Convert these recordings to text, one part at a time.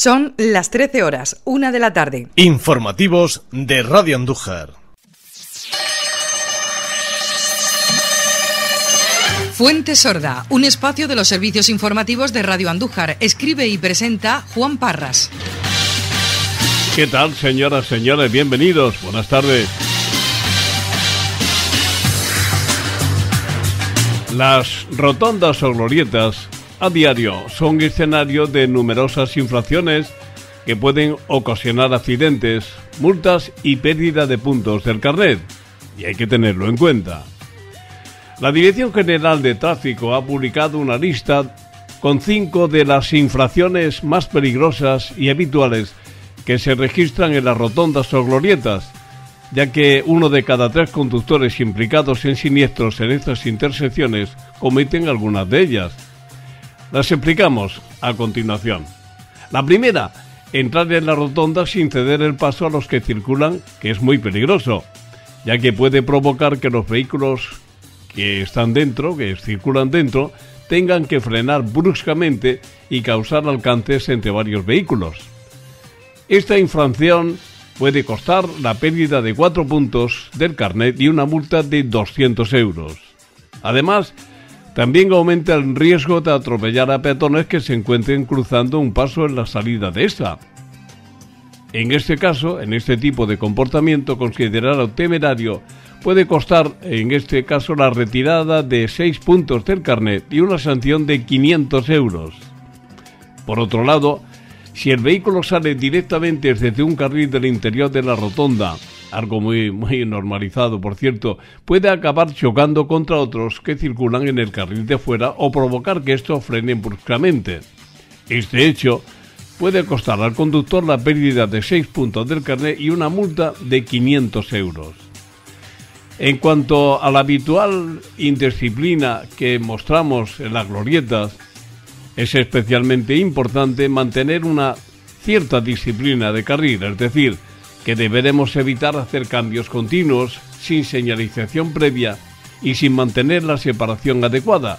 Son las 13 horas, una de la tarde. Informativos de Radio Andújar. Fuente Sorda, un espacio de los servicios informativos de Radio Andújar. Escribe y presenta Juan Parras. ¿Qué tal, señoras, señores? Bienvenidos. Buenas tardes. Las rotondas o glorietas a diario son escenario de numerosas infracciones que pueden ocasionar accidentes, multas y pérdida de puntos del carnet, y hay que tenerlo en cuenta. La Dirección General de Tráfico ha publicado una lista con cinco de las infracciones más peligrosas y habituales que se registran en las rotondas o glorietas, ya que uno de cada tres conductores implicados en siniestros en estas intersecciones cometen algunas de ellas. Las explicamos a continuación. La primera, entrar en la rotonda sin ceder el paso a los que circulan, que es muy peligroso, ya que puede provocar que los vehículos que están dentro, que circulan dentro, tengan que frenar bruscamente y causar alcances entre varios vehículos. Esta infracción puede costar la pérdida de cuatro puntos del carnet y una multa de 200 euros. Además, también aumenta el riesgo de atropellar a peatones que se encuentren cruzando un paso en la salida de esta. En este caso, en este tipo de comportamiento considerado temerario, puede costar, en este caso, la retirada de 6 puntos del carnet y una sanción de 500 euros. Por otro lado, si el vehículo sale directamente desde un carril del interior de la rotonda algo muy, muy normalizado, por cierto, puede acabar chocando contra otros que circulan en el carril de fuera o provocar que estos frenen bruscamente. Este hecho puede costar al conductor la pérdida de 6 puntos del carnet y una multa de 500 euros. En cuanto a la habitual indisciplina que mostramos en las glorietas, es especialmente importante mantener una cierta disciplina de carril, es decir, que deberemos evitar hacer cambios continuos sin señalización previa y sin mantener la separación adecuada,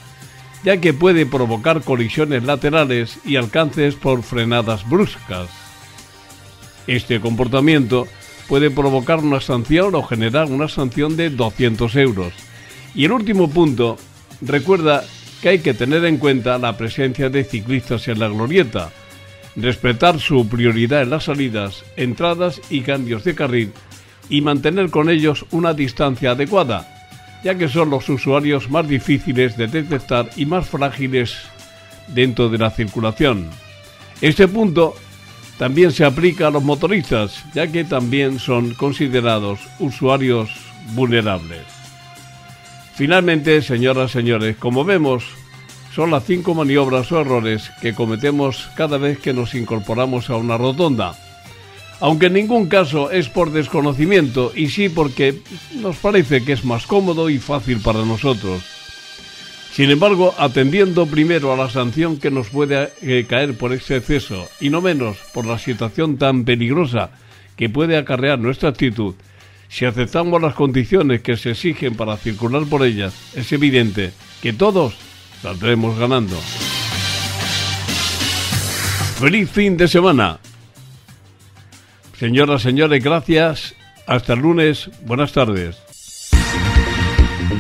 ya que puede provocar colisiones laterales y alcances por frenadas bruscas. Este comportamiento puede provocar una sanción o generar una sanción de 200 euros. Y el último punto, recuerda que hay que tener en cuenta la presencia de ciclistas en la glorieta, respetar su prioridad en las salidas, entradas y cambios de carril y mantener con ellos una distancia adecuada, ya que son los usuarios más difíciles de detectar y más frágiles dentro de la circulación. Este punto también se aplica a los motoristas, ya que también son considerados usuarios vulnerables. Finalmente, señoras y señores, como vemos, son las cinco maniobras o errores que cometemos cada vez que nos incorporamos a una rotonda. Aunque en ningún caso es por desconocimiento y sí porque nos parece que es más cómodo y fácil para nosotros. Sin embargo, atendiendo primero a la sanción que nos puede eh, caer por ese exceso y no menos por la situación tan peligrosa que puede acarrear nuestra actitud, si aceptamos las condiciones que se exigen para circular por ellas, es evidente que todos saldremos ganando. Feliz fin de semana. Señoras, señores, gracias. Hasta el lunes. Buenas tardes.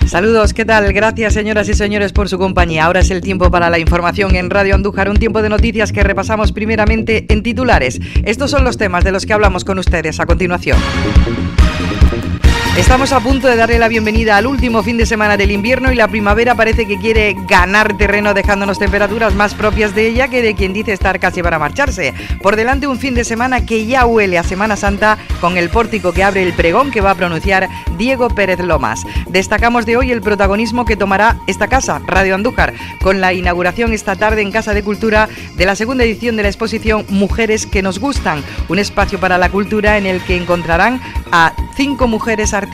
Saludos, ¿qué tal? Gracias señoras y señores por su compañía. Ahora es el tiempo para la información en Radio Andújar, un tiempo de noticias que repasamos primeramente en titulares. Estos son los temas de los que hablamos con ustedes a continuación. Estamos a punto de darle la bienvenida al último fin de semana del invierno y la primavera parece que quiere ganar terreno dejándonos temperaturas más propias de ella que de quien dice estar casi para marcharse. Por delante un fin de semana que ya huele a Semana Santa con el pórtico que abre el pregón que va a pronunciar Diego Pérez Lomas. Destacamos de hoy el protagonismo que tomará esta casa, Radio Andújar, con la inauguración esta tarde en Casa de Cultura de la segunda edición de la exposición Mujeres que nos gustan, un espacio para la cultura en el que encontrarán a cinco mujeres artistas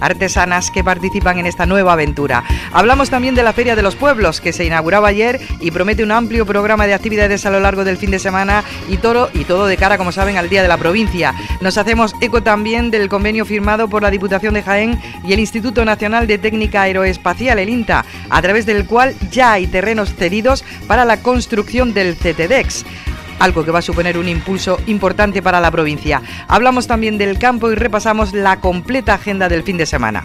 artesanas que participan en esta nueva aventura. Hablamos también de la Feria de los Pueblos que se inauguraba ayer y promete un amplio programa de actividades a lo largo del fin de semana y y todo de cara, como saben, al Día de la Provincia. Nos hacemos eco también del convenio firmado por la Diputación de Jaén y el Instituto Nacional de Técnica Aeroespacial, el INTA, a través del cual ya hay terrenos cedidos para la construcción del CTDEX. Algo que va a suponer un impulso importante para la provincia. Hablamos también del campo y repasamos la completa agenda del fin de semana.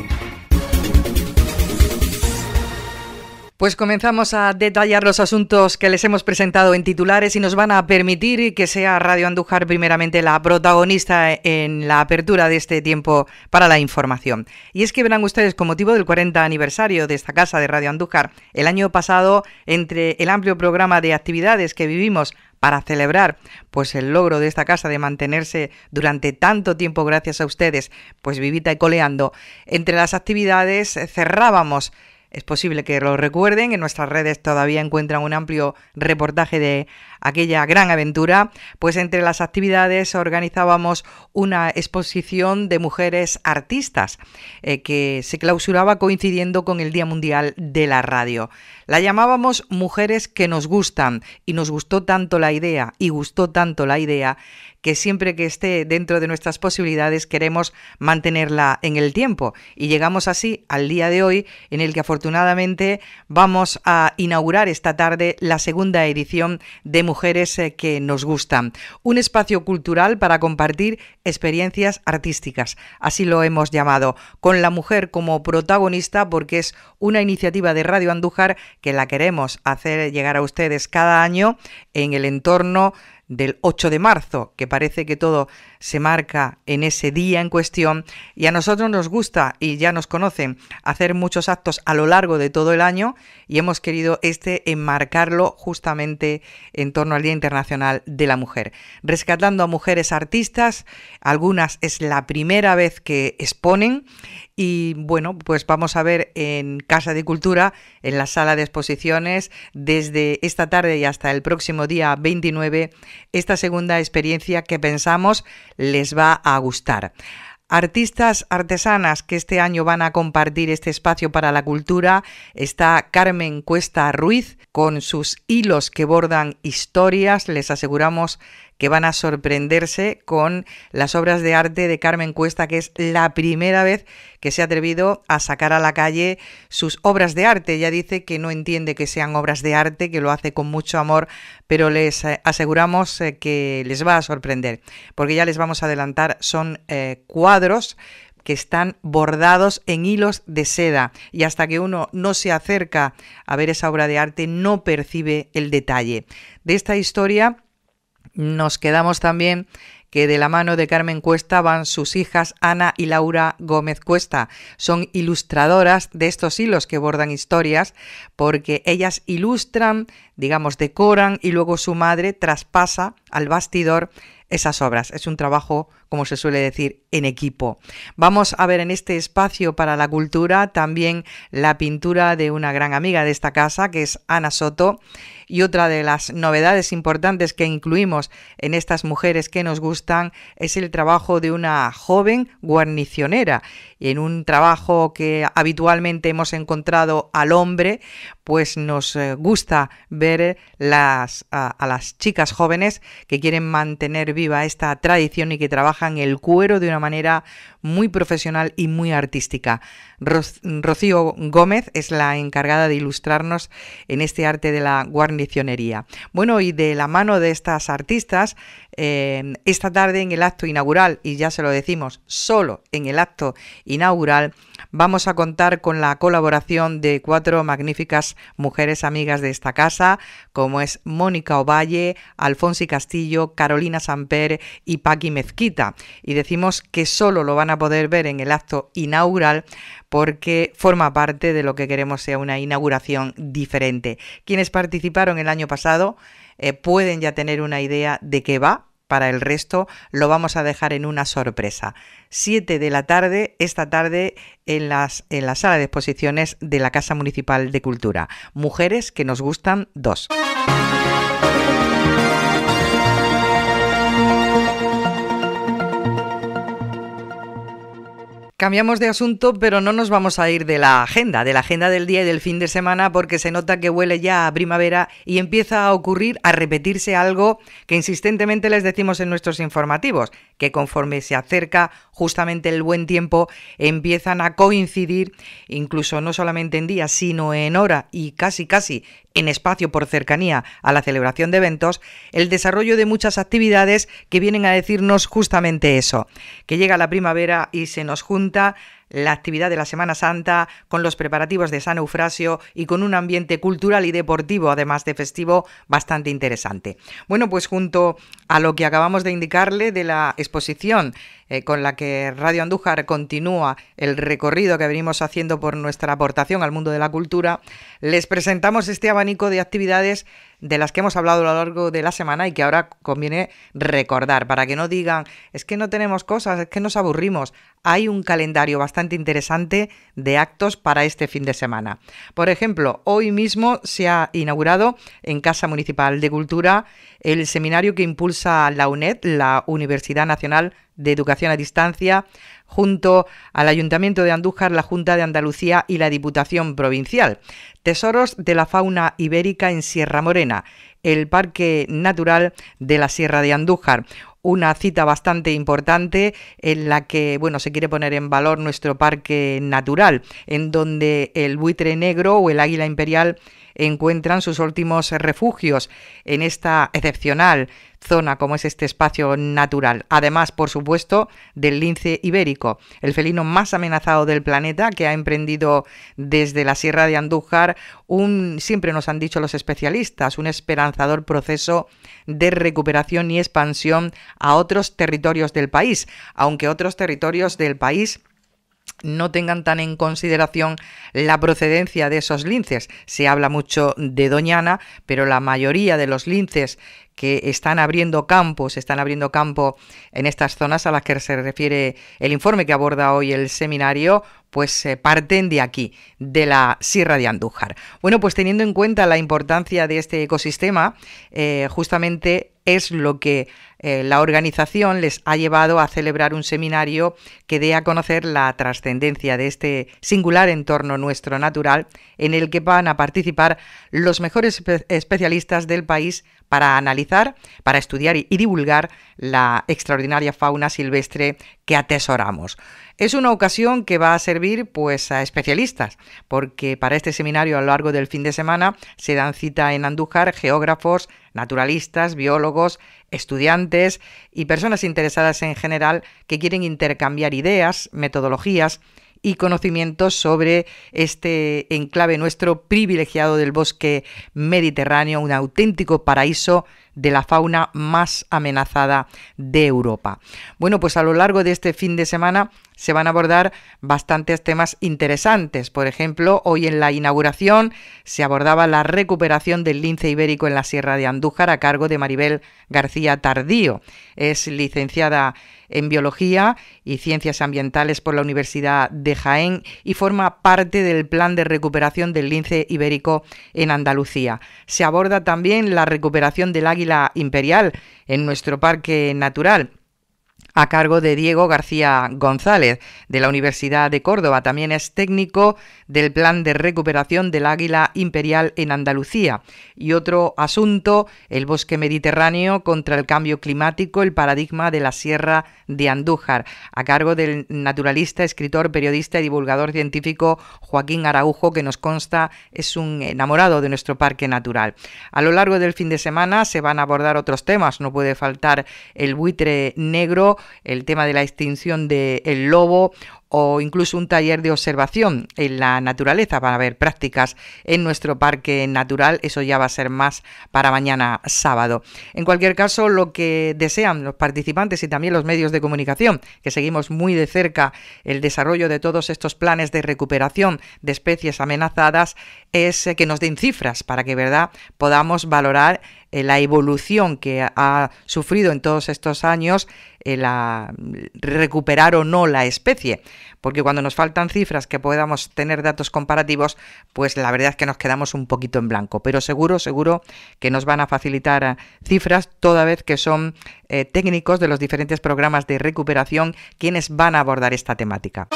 Pues comenzamos a detallar los asuntos que les hemos presentado en titulares y nos van a permitir que sea Radio Andújar primeramente la protagonista en la apertura de este tiempo para la información. Y es que verán ustedes con motivo del 40 aniversario de esta casa de Radio Andújar, el año pasado entre el amplio programa de actividades que vivimos para celebrar pues el logro de esta casa de mantenerse durante tanto tiempo gracias a ustedes, pues vivita y coleando, entre las actividades cerrábamos es posible que lo recuerden, en nuestras redes todavía encuentran un amplio reportaje de aquella gran aventura, pues entre las actividades organizábamos una exposición de mujeres artistas eh, que se clausuraba coincidiendo con el Día Mundial de la Radio. La llamábamos Mujeres que nos gustan y nos gustó tanto la idea y gustó tanto la idea que siempre que esté dentro de nuestras posibilidades queremos mantenerla en el tiempo. Y llegamos así al día de hoy en el que afortunadamente vamos a inaugurar esta tarde la segunda edición de Mujeres eh, que nos gustan. Un espacio cultural para compartir experiencias artísticas. Así lo hemos llamado, con la mujer como protagonista porque es una iniciativa de Radio Andújar que la queremos hacer llegar a ustedes cada año en el entorno del 8 de marzo, que parece que todo se marca en ese día en cuestión, y a nosotros nos gusta, y ya nos conocen, hacer muchos actos a lo largo de todo el año, y hemos querido este enmarcarlo justamente en torno al Día Internacional de la Mujer, rescatando a mujeres artistas, algunas es la primera vez que exponen, y bueno, pues vamos a ver en Casa de Cultura, en la sala de exposiciones, desde esta tarde y hasta el próximo día 29, esta segunda experiencia que pensamos les va a gustar. Artistas artesanas que este año van a compartir este espacio para la cultura está Carmen Cuesta Ruiz con sus hilos que bordan historias. Les aseguramos que van a sorprenderse con las obras de arte de Carmen Cuesta, que es la primera vez que se ha atrevido a sacar a la calle sus obras de arte. Ella dice que no entiende que sean obras de arte, que lo hace con mucho amor, pero les eh, aseguramos eh, que les va a sorprender, porque ya les vamos a adelantar, son eh, cuadros que están bordados en hilos de seda y hasta que uno no se acerca a ver esa obra de arte no percibe el detalle. De esta historia nos quedamos también que de la mano de Carmen Cuesta van sus hijas Ana y Laura Gómez Cuesta. Son ilustradoras de estos hilos que bordan historias porque ellas ilustran, digamos, decoran y luego su madre traspasa al bastidor esas obras. Es un trabajo, como se suele decir, en equipo. Vamos a ver en este espacio para la cultura también la pintura de una gran amiga de esta casa, que es Ana Soto y otra de las novedades importantes que incluimos en estas mujeres que nos gustan es el trabajo de una joven guarnicionera. En un trabajo que habitualmente hemos encontrado al hombre, pues nos eh, gusta ver a, las chicas jóvenes que quieren mantener viva esta tradición y que trabajan el cuero de una manera muy profesional y muy artística. Rocío Gómez es la encargada de ilustrarnos en este arte de la guarnicionería. Bueno, y de la mano de estas artistas, esta tarde en el acto inaugural, y ya se lo decimos, solo en el acto inaugural, vamos a contar con la colaboración de cuatro magníficas mujeres amigas de esta casa, como es Mónica Ovalle, Alfonsi Castillo, Carolina Samper y Paqui Mezquita. Y decimos que solo lo van a poder ver en el acto inaugural porque forma parte de lo que queremos sea una inauguración diferente. Quienes participaron el año pasado eh, pueden ya tener una idea de qué va, para el resto lo vamos a dejar en una sorpresa. 7 de la tarde, esta tarde, en, las, en la sala de exposiciones de la Casa Municipal de Cultura. Mujeres que nos gustan dos. Cambiamos de asunto, pero no nos vamos a ir de la agenda, de la agenda del día y del fin de semana, porque se nota que huele ya a primavera y empieza a ocurrir, a repetirse algo que insistentemente les decimos en nuestros informativos, que conforme se acerca justamente el buen tiempo, empiezan a coincidir, incluso no solamente en día, sino en hora y casi casi en espacio por cercanía a la celebración de eventos, el desarrollo de muchas actividades que vienen a decirnos justamente eso, que llega la primavera y se nos junta la actividad de la Semana Santa, con los preparativos de San Eufrasio y con un ambiente cultural y deportivo, además de festivo, bastante interesante. Bueno, pues junto a lo que acabamos de indicarle de la exposición eh, con la que Radio Andújar continúa el recorrido que venimos haciendo por nuestra aportación al mundo de la cultura, les presentamos este abanico de actividades de las que hemos hablado a lo largo de la semana y que ahora conviene recordar para que no digan es que no tenemos cosas, es que nos aburrimos. Hay un calendario bastante interesante de actos para este fin de semana. Por ejemplo, hoy mismo se ha inaugurado en Casa Municipal de Cultura el seminario que impulsa la UNED, la Universidad Nacional de Educación a Distancia, junto al Ayuntamiento de Andújar, la Junta de Andalucía y la Diputación Provincial. Tesoros de la fauna ibérica en Sierra Morena, el Parque Natural de la Sierra de Andújar una cita bastante importante en la que, bueno, se quiere poner en valor nuestro parque natural, en donde el buitre negro o el águila imperial encuentran sus últimos refugios en esta excepcional zona como es este espacio natural. Además, por supuesto, del lince ibérico, el felino más amenazado del planeta que ha emprendido desde la Sierra de Andújar un, siempre nos han dicho los especialistas, un esperanzador proceso de recuperación y expansión a otros territorios del país, aunque otros territorios del país no tengan tan en consideración la procedencia de esos linces. Se habla mucho de Doñana, pero la mayoría de los linces que están abriendo campos, están abriendo campo en estas zonas a las que se refiere el informe que aborda hoy el seminario, pues eh, parten de aquí, de la Sierra de Andújar. Bueno, pues teniendo en cuenta la importancia de este ecosistema, eh, justamente es lo que eh, la organización les ha llevado a celebrar un seminario que dé a conocer la trascendencia de este singular entorno nuestro natural en el que van a participar los mejores especialistas del país para analizar, para estudiar y divulgar la extraordinaria fauna silvestre que atesoramos. Es una ocasión que va a servir pues a especialistas, porque para este seminario a lo largo del fin de semana se dan cita en Andújar geógrafos, naturalistas, biólogos, estudiantes y personas interesadas en general que quieren intercambiar ideas, metodologías y conocimientos sobre este enclave nuestro privilegiado del bosque mediterráneo, un auténtico paraíso de la fauna más amenazada de Europa. Bueno, pues a lo largo de este fin de semana se van a abordar bastantes temas interesantes. Por ejemplo, hoy en la inauguración se abordaba la recuperación del lince ibérico en la Sierra de Andújar a cargo de Maribel García Tardío. Es licenciada en Biología y Ciencias Ambientales por la Universidad de Jaén y forma parte del plan de recuperación del lince ibérico en Andalucía. Se aborda también la recuperación del águila imperial en nuestro parque natural a cargo de Diego García González, de la Universidad de Córdoba. También es técnico del Plan de Recuperación del Águila Imperial en Andalucía. Y otro asunto, el bosque mediterráneo contra el cambio climático, el paradigma de la Sierra de Andújar, a cargo del naturalista, escritor, periodista y divulgador científico Joaquín Araujo, que nos consta es un enamorado de nuestro parque natural. A lo largo del fin de semana se van a abordar otros temas, no puede faltar el buitre negro, el tema de la extinción del lobo o incluso un taller de observación en la naturaleza para ver prácticas en nuestro parque natural. Eso ya va a ser más para mañana sábado. En cualquier caso, lo que desean los participantes y también los medios de comunicación, que seguimos muy de cerca el desarrollo de todos estos planes de recuperación de especies amenazadas, es que nos den cifras para que verdad podamos valorar eh, la evolución que ha sufrido en todos estos años la, recuperar o no la especie. Porque cuando nos faltan cifras que podamos tener datos comparativos, pues la verdad es que nos quedamos un poquito en blanco. Pero seguro, seguro que nos van a facilitar eh, cifras toda vez que son eh, técnicos de los diferentes programas de recuperación quienes van a abordar esta temática.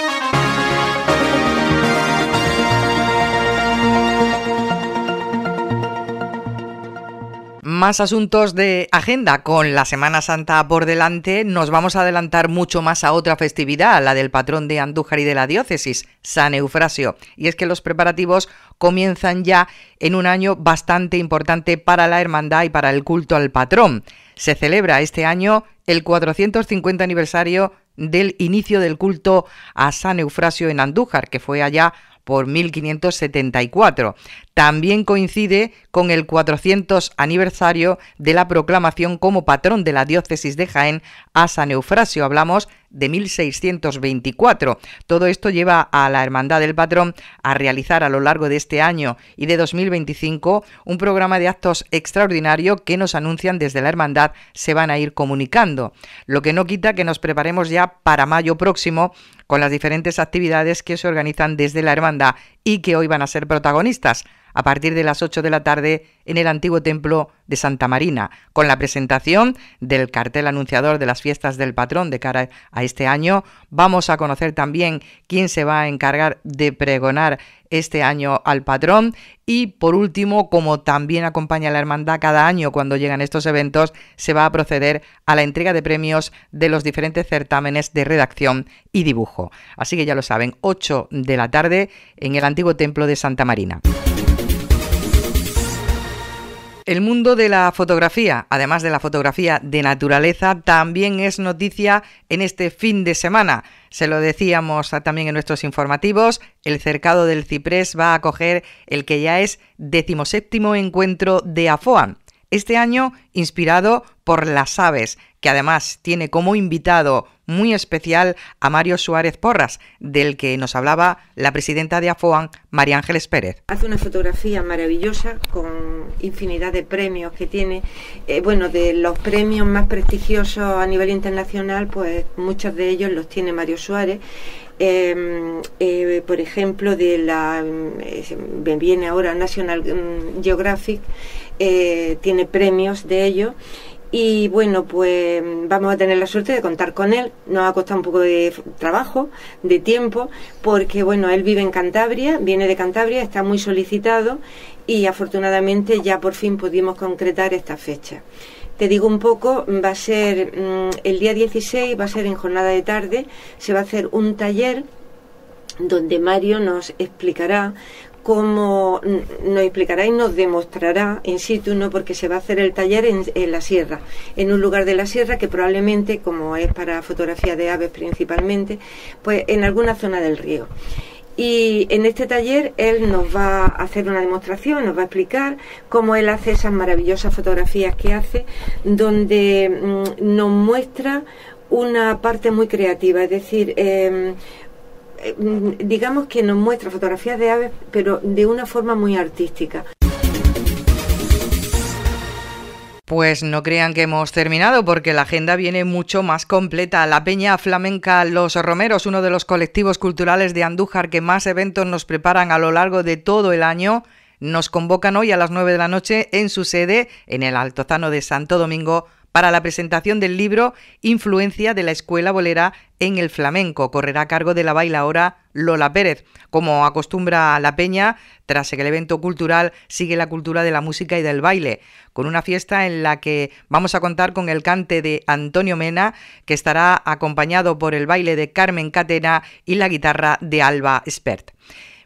Más asuntos de agenda con la Semana Santa por delante. Nos vamos a adelantar mucho más a otra festividad, la del patrón de Andújar y de la diócesis, San Eufrasio. Y es que los preparativos comienzan ya en un año bastante importante para la hermandad y para el culto al patrón. Se celebra este año el 450 aniversario del inicio del culto a San Eufrasio en Andújar, que fue allá por 1574. También coincide con el 400 aniversario de la proclamación como patrón de la diócesis de Jaén a San Eufrasio. Hablamos de 1624. Todo esto lleva a la Hermandad del Patrón a realizar a lo largo de este año y de 2025 un programa de actos extraordinario que nos anuncian desde la Hermandad se van a ir comunicando. Lo que no quita que nos preparemos ya para mayo próximo con las diferentes actividades que se organizan desde la Hermandad y que hoy van a ser protagonistas a partir de las 8 de la tarde en el antiguo templo de Santa Marina, con la presentación del cartel anunciador de las fiestas del patrón de cara a este año. Vamos a conocer también quién se va a encargar de pregonar este año al patrón y por último, como también acompaña la hermandad cada año cuando llegan estos eventos, se va a proceder a la entrega de premios de los diferentes certámenes de redacción y dibujo. Así que ya lo saben, 8 de la tarde en el antiguo templo de Santa Marina. El mundo de la fotografía, además de la fotografía de naturaleza, también es noticia en este fin de semana. Se lo decíamos también en nuestros informativos, el cercado del ciprés va a acoger el que ya es decimoséptimo encuentro de AFOAN. Este año inspirado por las aves, que además tiene como invitado muy especial a Mario Suárez Porras, del que nos hablaba la presidenta de AFOAN, María Ángeles Pérez. Hace una fotografía maravillosa con infinidad de premios que tiene. Eh, bueno, de los premios más prestigiosos a nivel internacional, pues muchos de ellos los tiene Mario Suárez. Em, eh, por ejemplo, de la eh, me viene ahora National Geographic, tiene premios de ellos y bueno, pues vamos a tener la suerte de contar con él. Nos ha costado un poco de trabajo, de tiempo, porque bueno, él vive en Cantabria, viene de Cantabria, está muy solicitado y afortunadamente ya por fin pudimos concretar esta fecha. Te digo un poco, va a ser mm, el día 16, va a ser en jornada de tarde, se va a hacer un taller donde Mario nos explicará como nos explicará y nos demostrará in situ, ¿no? porque se va a hacer el taller en, la sierra, en un lugar de la sierra que probablemente, como es para fotografía de aves principalmente, pues en alguna zona del río. Y en este taller él nos va a hacer una demostración, nos va a explicar cómo él hace esas maravillosas fotografías que hace, donde mm, nos muestra una parte muy creativa, es decir, eh, digamos que nos muestra fotografías de aves, pero de una forma muy artística. Pues no crean que hemos terminado porque la agenda viene mucho más completa. La Peña Flamenca Los Romeros, uno de los colectivos culturales de Andújar que más eventos nos preparan a lo largo de todo el año, nos convocan hoy a las 9 de la noche en su sede en el Altozano de Santo Domingo para la presentación del libro Influencia de la Escuela Bolera en el Flamenco. Correrá a cargo de la bailaora Lola Pérez. Como acostumbra la Peña, tras el evento cultural sigue la cultura de la música y del baile, con una fiesta en la que vamos a contar con el cante de Antonio Mena, que estará acompañado por el baile de Carmen Catena y la guitarra de Alba Spert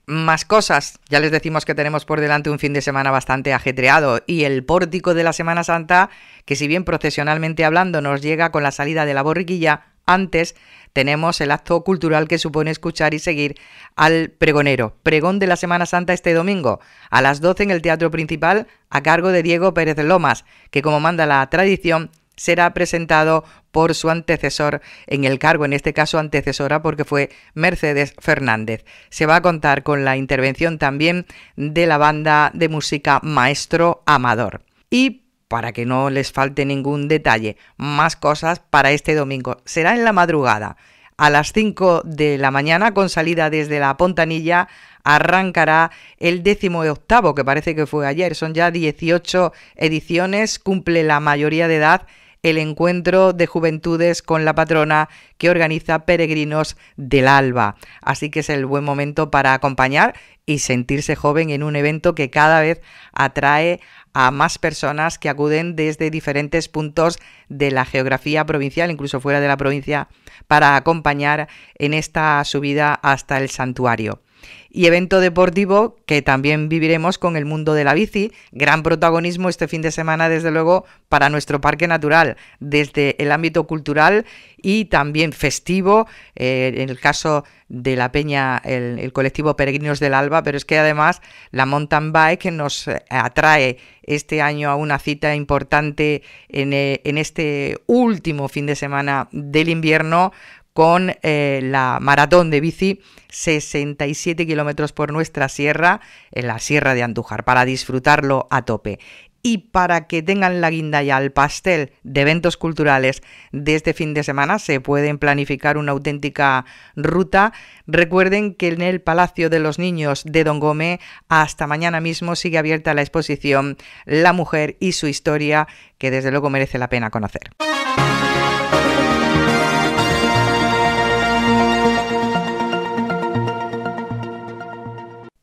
más cosas. Ya les decimos que tenemos por delante un fin de semana bastante ajetreado y el pórtico de la Semana Santa, que si bien procesionalmente hablando nos llega con la salida de la borriquilla, antes tenemos el acto cultural que supone escuchar y seguir al pregonero. Pregón de la Semana Santa este domingo, a las 12 en el Teatro Principal, a cargo de Diego Pérez Lomas, que como manda la tradición, será presentado por su antecesor en el cargo, en este caso antecesora porque fue Mercedes Fernández. Se va a contar con la intervención también de la banda de música Maestro Amador. Y para que no les falte ningún detalle. Más cosas para este domingo. Será en la madrugada. A las 5 de la mañana, con salida desde la Pontanilla, arrancará el décimo octavo, que parece que fue ayer. Son ya 18 ediciones, cumple la mayoría de edad el encuentro de juventudes con la patrona que organiza Peregrinos del Alba. Así que es el buen momento para acompañar y sentirse joven en un evento que cada vez atrae a más personas que acuden desde diferentes puntos de la geografía provincial, incluso fuera de la provincia, para acompañar en esta subida hasta el santuario y evento deportivo que también viviremos con el mundo de la bici. Gran protagonismo este fin de semana, desde luego, para nuestro parque natural, desde el ámbito cultural y también festivo, eh, en el caso de la Peña, el, colectivo Peregrinos del Alba, pero es que además la mountain bike nos eh, atrae este año a una cita importante en, eh, en este último fin de semana del invierno con eh, la maratón de bici 67 kilómetros por nuestra sierra, en la Sierra de Andújar, para disfrutarlo a tope. Y para que tengan la guinda ya al pastel de eventos culturales de este fin de semana, se pueden planificar una auténtica ruta. Recuerden que en el Palacio de los Niños de Don Gómez hasta mañana mismo sigue abierta la exposición La mujer y su historia, que desde luego merece la pena conocer.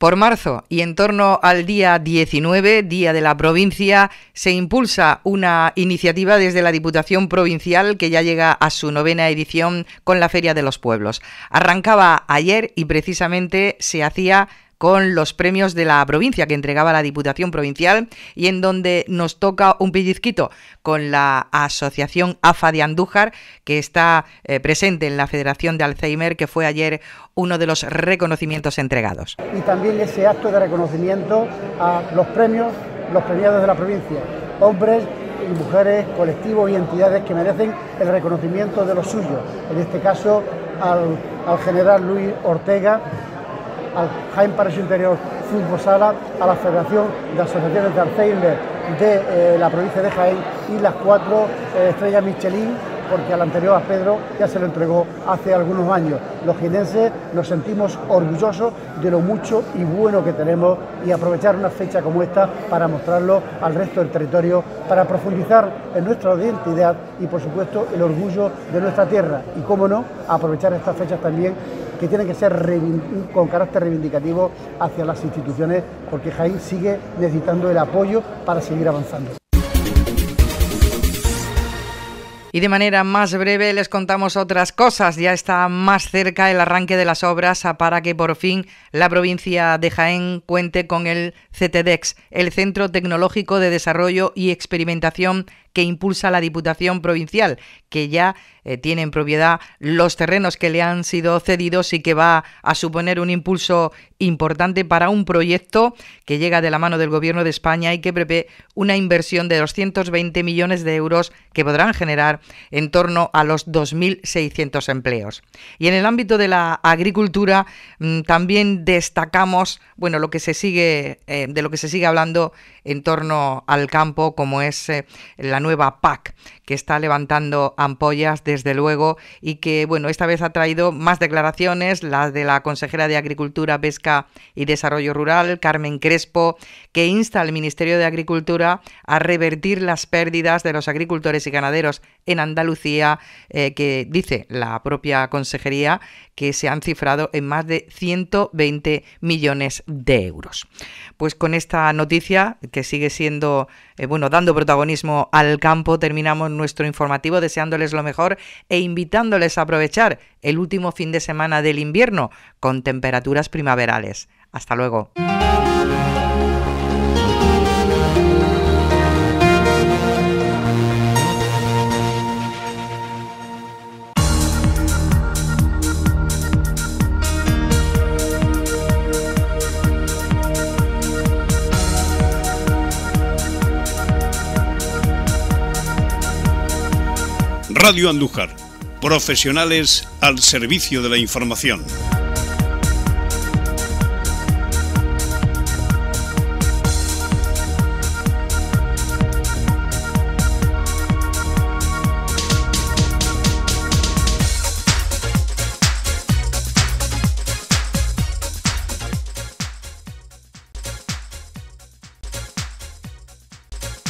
Por marzo y en torno al día 19, Día de la Provincia, se impulsa una iniciativa desde la Diputación Provincial que ya llega a su novena edición con la Feria de los Pueblos. Arrancaba ayer y precisamente se hacía con los premios de la provincia que entregaba la Diputación Provincial y en donde nos toca un pellizquito con la Asociación AFA de Andújar que está eh, presente en la Federación de Alzheimer que fue ayer uno de los reconocimientos entregados. Y también ese acto de reconocimiento a los premios, los premiados de la provincia, hombres y mujeres, colectivos y entidades que merecen el reconocimiento de los suyos. En este caso al, al general Luis Ortega, al Jaime Paraíso Interior Fútbol Sala, a la Federación de Asociaciones de Alzheimer de eh, la provincia de Jaén y las cuatro eh, estrellas Michelin, porque al anterior a Pedro ya se lo entregó hace algunos años. Los jienenses nos sentimos orgullosos de lo mucho y bueno que tenemos y aprovechar una fecha como esta para mostrarlo al resto del territorio, para profundizar en nuestra identidad y por supuesto el orgullo de nuestra tierra y, cómo no, aprovechar estas fechas también que tienen que ser con carácter reivindicativo hacia las instituciones, porque Jaén sigue necesitando el apoyo para seguir avanzando. Y de manera más breve les contamos otras cosas. Ya está más cerca el arranque de las obras para que por fin la provincia de Jaén cuente con el CTDEX, el Centro Tecnológico de Desarrollo y Experimentación que impulsa la Diputación Provincial, que ya eh, tiene en propiedad los terrenos que le han sido cedidos y que va a suponer un impulso importante para un proyecto que llega de la mano del Gobierno de España y que prevé una inversión de 220 millones de euros que podrán generar en torno a los 2.600 empleos. Y en el ámbito de la agricultura mm, también destacamos, bueno, lo que se sigue, eh, de lo que se sigue hablando en torno al campo, como es eh, la nueva PAC, que está levantando ampollas, desde luego, y que, bueno, esta vez ha traído más declaraciones, las de la consejera de Agricultura, Pesca y Desarrollo Rural, Carmen Crespo, que insta al Ministerio de Agricultura a revertir las pérdidas de los agricultores y ganaderos en Andalucía, eh, que dice la propia consejería que se han cifrado en más de 120 millones de euros. Pues con esta noticia, que sigue siendo, eh, bueno, dando protagonismo al campo, terminamos nuestro informativo deseándoles lo mejor e invitándoles a aprovechar el último fin de semana del invierno con temperaturas primaverales. Hasta luego. Radio Andújar, profesionales al servicio de la información.